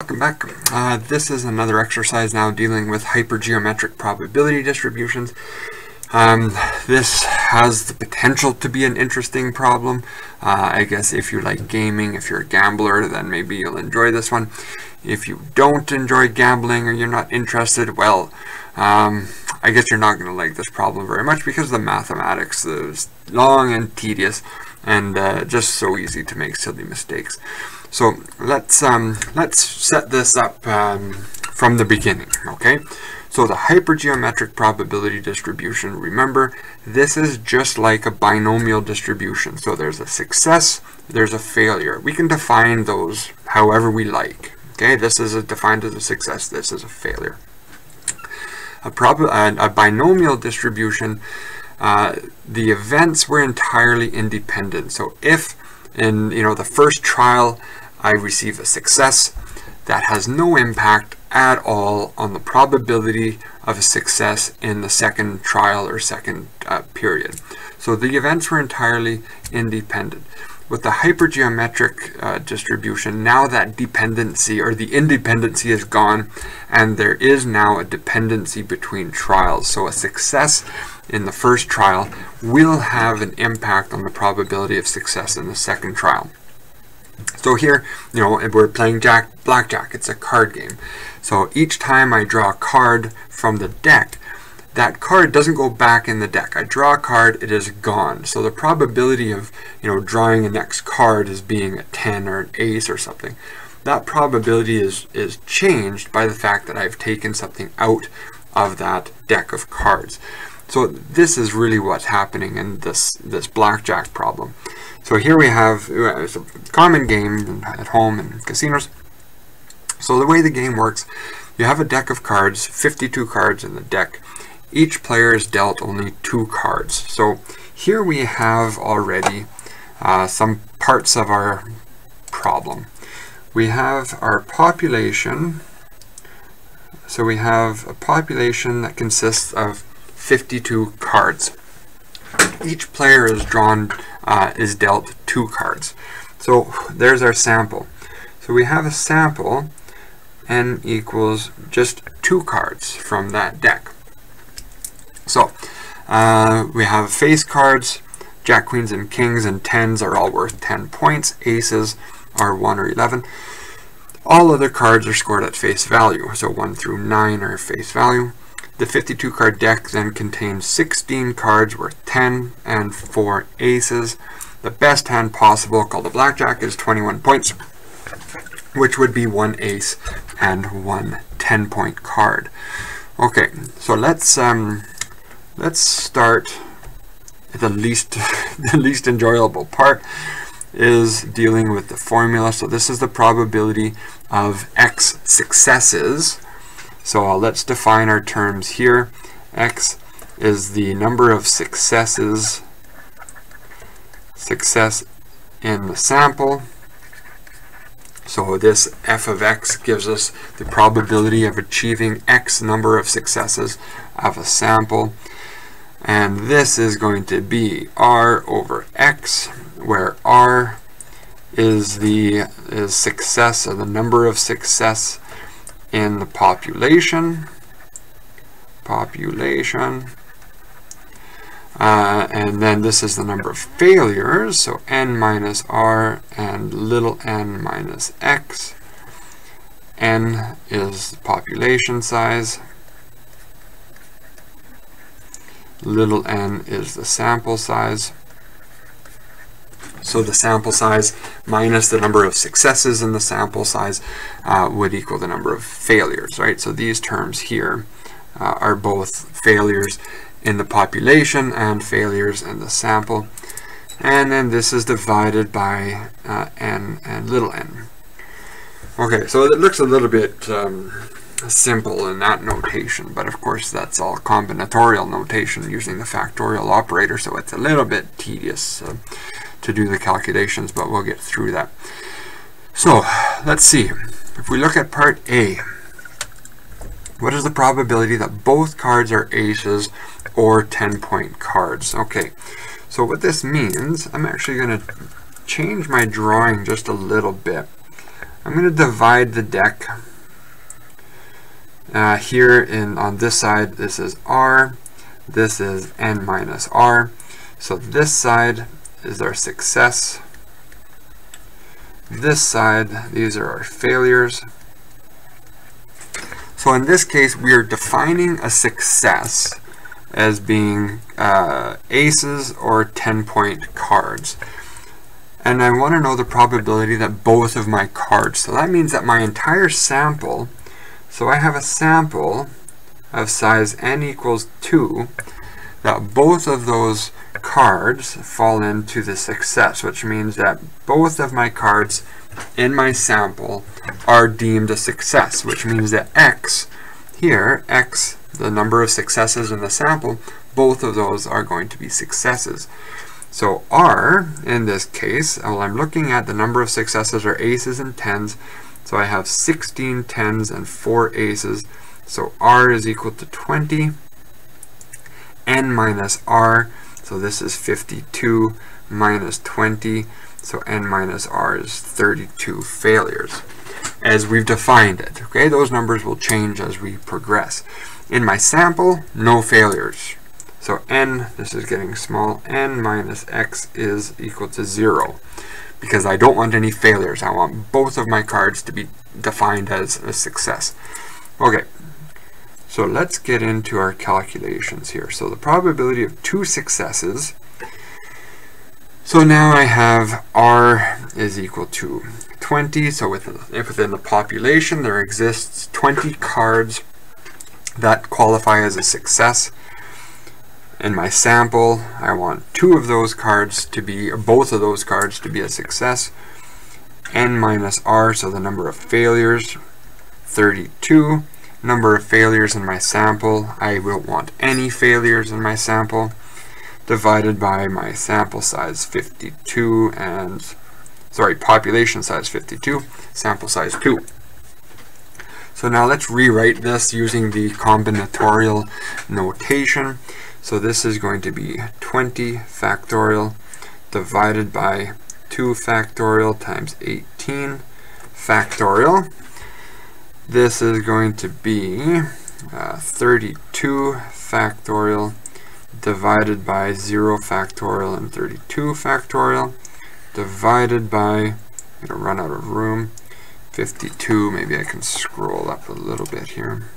Welcome back. Uh, this is another exercise now dealing with hypergeometric probability distributions. Um, this has the potential to be an interesting problem. Uh, I guess if you like gaming, if you're a gambler, then maybe you'll enjoy this one. If you don't enjoy gambling or you're not interested, well, um, I guess you're not going to like this problem very much because the mathematics is long and tedious and uh, just so easy to make silly mistakes. So let's um, let's set this up um, from the beginning, okay? So the hypergeometric probability distribution, remember, this is just like a binomial distribution. So there's a success, there's a failure. We can define those however we like. Okay, this is a defined as a success, this is a failure. A, prob a, a binomial distribution, uh, the events were entirely independent. So if in you know the first trial I receive a success, that has no impact at all on the probability of a success in the second trial or second uh, period. So the events were entirely independent. With the hypergeometric uh, distribution, now that dependency or the independency is gone and there is now a dependency between trials. So a success in the first trial will have an impact on the probability of success in the second trial. So here, you know, we're playing jack, blackjack. It's a card game. So each time I draw a card from the deck, that card doesn't go back in the deck. I draw a card, it is gone. So the probability of, you know, drawing the next card as being a 10 or an ace or something, that probability is, is changed by the fact that I've taken something out of that deck of cards. So this is really what's happening in this, this blackjack problem. So here we have it's a common game at home and casinos. So the way the game works, you have a deck of cards, 52 cards in the deck. Each player is dealt only two cards. So here we have already uh, some parts of our problem. We have our population. So we have a population that consists of 52 cards. Each player is drawn uh, is dealt two cards. So there's our sample. So we have a sample, n equals just two cards from that deck. So uh, we have face cards, jack, queens, and kings, and tens are all worth 10 points. Aces are 1 or 11. All other cards are scored at face value, so 1 through 9 are face value. The 52 card deck then contains 16 cards worth 10 and 4 aces. The best hand possible, called the blackjack, is 21 points, which would be one ace and one 10 point card. Okay, so let's um, let's start the least the least enjoyable part is dealing with the formula. So this is the probability of x successes so uh, let's define our terms here. X is the number of successes, success in the sample. So this f of x gives us the probability of achieving x number of successes of a sample. And this is going to be r over x, where r is the is success, or the number of success in the population, population, uh, and then this is the number of failures, so n minus r and little n minus x. n is population size. Little n is the sample size. So the sample size minus the number of successes in the sample size uh, would equal the number of failures, right? So these terms here uh, are both failures in the population and failures in the sample. And then this is divided by uh, n and little n. Okay, so it looks a little bit um, simple in that notation, but of course that's all combinatorial notation using the factorial operator, so it's a little bit tedious to do the calculations, but we'll get through that. So let's see. If we look at part A, what is the probability that both cards are aces or 10 point cards? Okay, so what this means, I'm actually going to change my drawing just a little bit. I'm going to divide the deck. Uh, here in on this side, this is R. This is N minus R. So this side is our success. This side, these are our failures. So in this case, we are defining a success as being uh, aces or 10-point cards. And I want to know the probability that both of my cards, so that means that my entire sample, so I have a sample of size n equals 2, that both of those cards fall into the success, which means that both of my cards in my sample are deemed a success, which means that x here, x, the number of successes in the sample, both of those are going to be successes. So R, in this case, well, I'm looking at the number of successes are aces and tens, so I have 16 tens and 4 aces, so R is equal to 20, n minus R, so this is 52 minus 20, so n minus r is 32 failures as we've defined it. Okay, those numbers will change as we progress. In my sample, no failures. So n, this is getting small, n minus x is equal to 0 because I don't want any failures. I want both of my cards to be defined as a success. Okay, so let's get into our calculations here. So the probability of two successes. So now I have R is equal to 20. So within, if within the population there exists 20 cards that qualify as a success, in my sample I want two of those cards to be, both of those cards to be a success. N minus R, so the number of failures, 32 number of failures in my sample. I will want any failures in my sample divided by my sample size 52 and sorry population size 52 sample size 2 so now let's rewrite this using the combinatorial notation. So this is going to be 20 factorial divided by 2 factorial times 18 factorial this is going to be uh, 32 factorial divided by 0 factorial and 32 factorial divided by, I'm going to run out of room, 52, maybe I can scroll up a little bit here,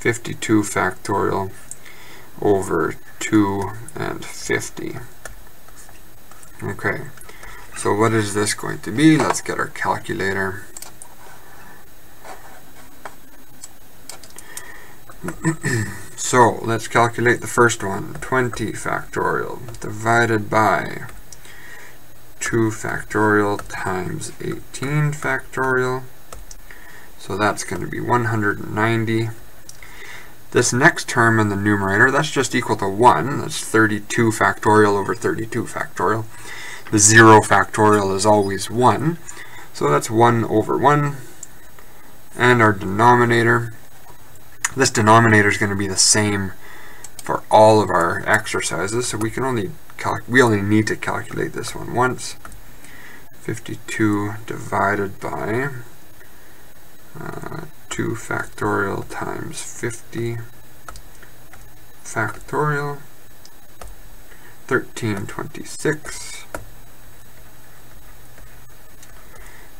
52 factorial over 2 and 50. Okay, so what is this going to be? Let's get our calculator. So let's calculate the first one. 20 factorial divided by 2 factorial times 18 factorial. So that's going to be 190. This next term in the numerator, that's just equal to 1. That's 32 factorial over 32 factorial. The 0 factorial is always 1. So that's 1 over 1. And our denominator, this denominator is going to be the same for all of our exercises, so we can only we only need to calculate this one once. 52 divided by uh, 2 factorial times 50 factorial 1326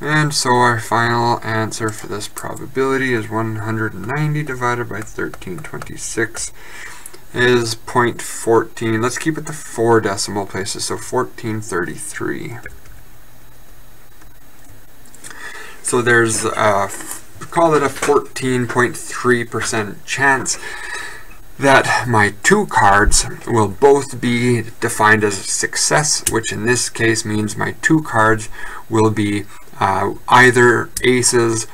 and so our final answer for this probability is 190 divided by 1326 is 0.14. Let's keep it to four decimal places, so 1433. So there's a, call it a 14.3% chance that my two cards will both be defined as a success, which in this case means my two cards will be uh, either aces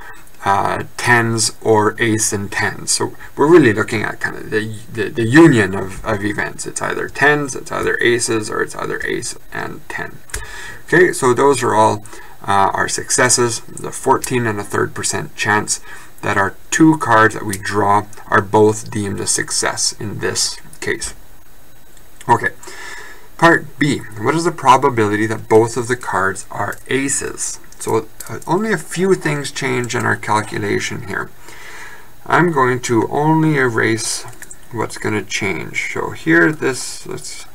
uh, tens or ace and tens. So we're really looking at kind of the, the, the, union of, of events. It's either tens, it's either aces, or it's either ace and ten. Okay, so those are all uh, our successes. The 14 and a third percent chance that our two cards that we draw are both deemed a success in this case. Okay, part B. What is the probability that both of the cards are aces? So uh, only a few things change in our calculation here. I'm going to only erase what's going to change. So here, this, let's,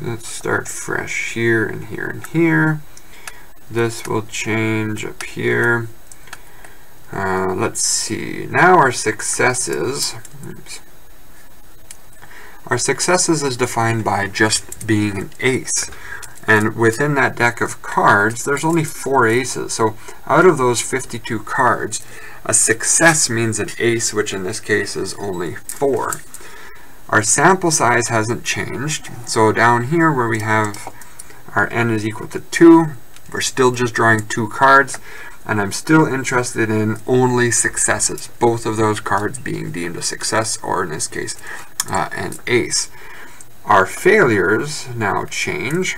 let's start fresh here and here and here. This will change up here. Uh, let's see, now our successes, oops, our successes is defined by just being an ace. And within that deck of cards, there's only four aces. So out of those 52 cards, a success means an ace, which in this case is only four. Our sample size hasn't changed. So down here where we have our n is equal to 2, we're still just drawing two cards, and I'm still interested in only successes, both of those cards being deemed a success, or in this case, uh, an ace. Our failures now change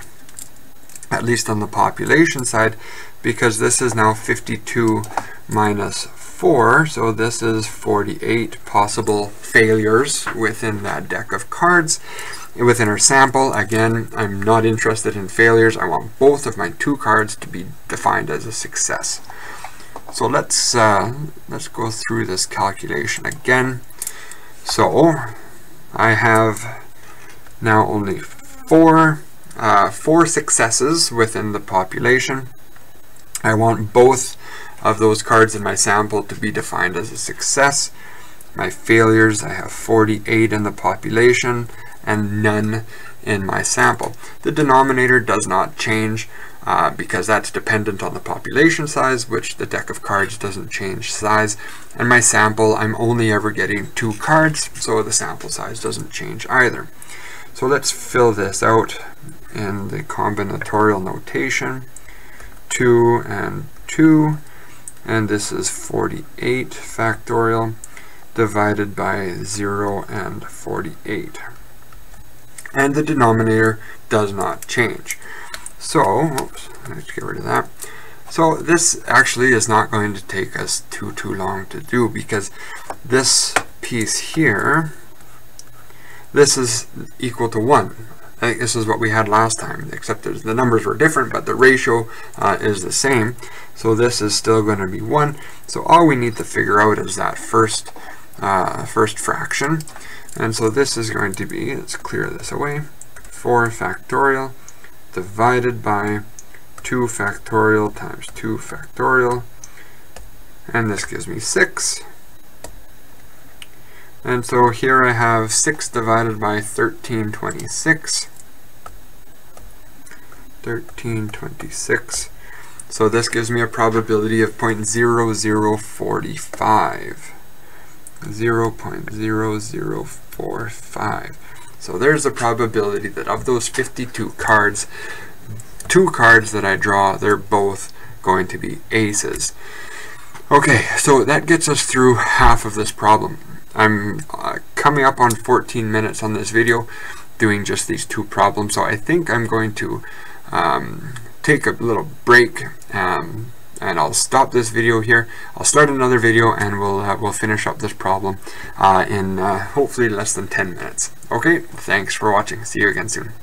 at least on the population side, because this is now 52 minus 4, so this is 48 possible failures within that deck of cards. Within our sample, again, I'm not interested in failures. I want both of my two cards to be defined as a success. So let's uh, let's go through this calculation again. So I have now only four uh, four successes within the population. I want both of those cards in my sample to be defined as a success. My failures, I have 48 in the population and none in my sample. The denominator does not change uh, because that's dependent on the population size, which the deck of cards doesn't change size. And my sample, I'm only ever getting two cards, so the sample size doesn't change either. So let's fill this out in the combinatorial notation 2 and 2 and this is 48 factorial divided by 0 and 48 and the denominator does not change. So oops, let's get rid of that. So this actually is not going to take us too too long to do because this piece here this is equal to 1 I think this is what we had last time, except the numbers were different, but the ratio uh, is the same. So this is still going to be 1. So all we need to figure out is that first, uh, first fraction. And so this is going to be, let's clear this away, 4 factorial divided by 2 factorial times 2 factorial. And this gives me 6. And so here I have 6 divided by 1326. 1326. So this gives me a probability of 0.0045. 0.0045. So there's a probability that of those 52 cards, two cards that I draw, they're both going to be aces. Okay, so that gets us through half of this problem. I'm uh, coming up on 14 minutes on this video doing just these two problems, so I think I'm going to um, take a little break um, and I'll stop this video here. I'll start another video and we'll, uh, we'll finish up this problem uh, in uh, hopefully less than 10 minutes. Okay, thanks for watching. See you again soon.